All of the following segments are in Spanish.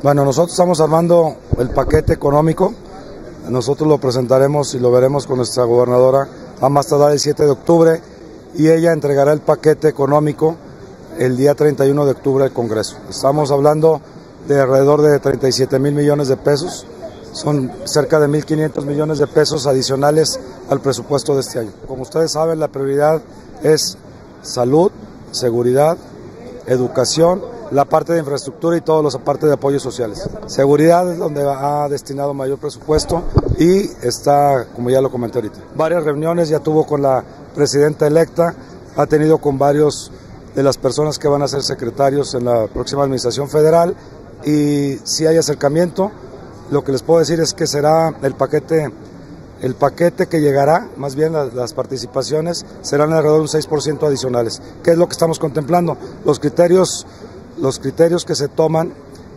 Bueno, nosotros estamos armando el paquete económico. Nosotros lo presentaremos y lo veremos con nuestra gobernadora a más tardar el 7 de octubre y ella entregará el paquete económico el día 31 de octubre al Congreso. Estamos hablando de alrededor de 37 mil millones de pesos. Son cerca de 1.500 millones de pesos adicionales al presupuesto de este año. Como ustedes saben, la prioridad es salud, seguridad, educación, la parte de infraestructura y todos los partes de apoyos sociales. Seguridad es donde ha destinado mayor presupuesto y está, como ya lo comenté ahorita, varias reuniones ya tuvo con la presidenta electa, ha tenido con varios de las personas que van a ser secretarios en la próxima administración federal y si hay acercamiento, lo que les puedo decir es que será el paquete el paquete que llegará, más bien las, las, participaciones, serán alrededor de un 6% adicionales. ¿Qué es lo que estamos contemplando? Los criterios, los criterios que se toman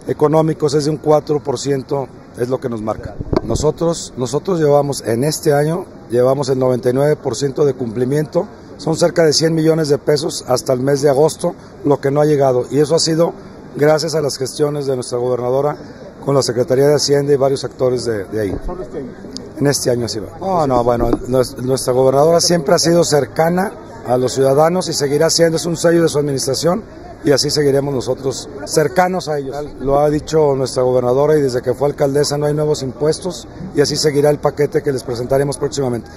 económicos es de un 4%, es lo que nos marca. Nosotros, nosotros llevamos en este año, llevamos el 99% de cumplimiento, son cerca de 100 millones de pesos hasta el mes de agosto, lo que no ha llegado. Y eso ha sido gracias a las gestiones de nuestra gobernadora con la Secretaría de Hacienda y varios actores de, de ahí. En este año así va. No, no, bueno, nuestra gobernadora siempre ha sido cercana a los ciudadanos y seguirá siendo, es un sello de su administración y así seguiremos nosotros cercanos a ellos. Lo ha dicho nuestra gobernadora y desde que fue alcaldesa no hay nuevos impuestos y así seguirá el paquete que les presentaremos próximamente.